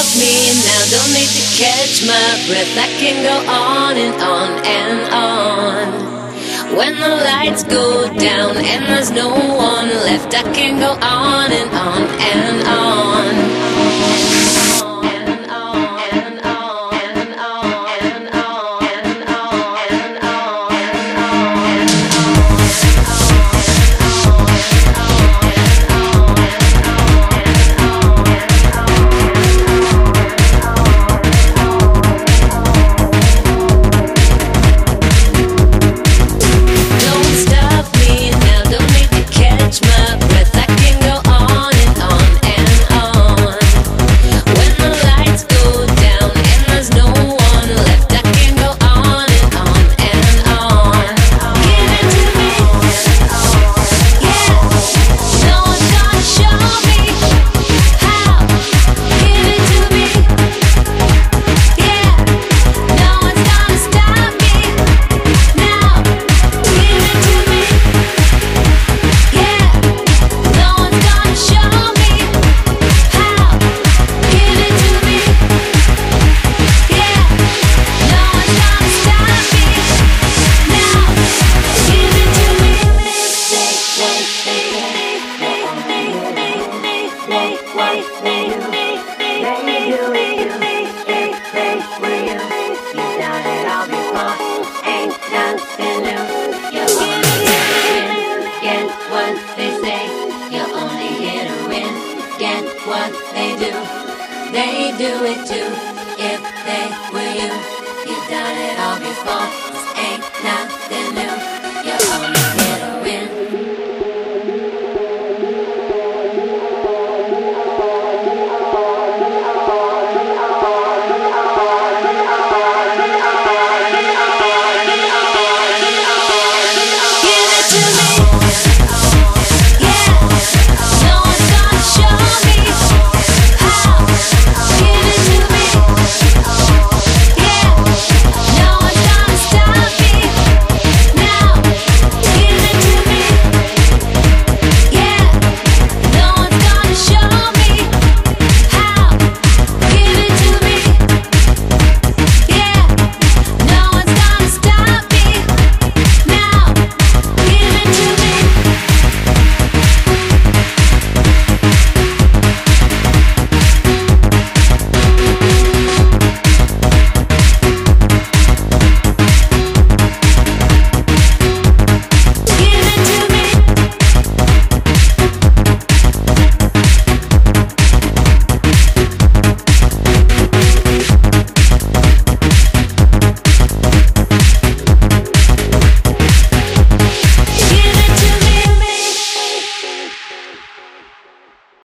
stop me now, don't need to catch my breath. I can go on and on and on. When the lights go down and there's no one left, I can go on and on and on. They do. It too. If they were you, you've done it all before. This ain't nothing.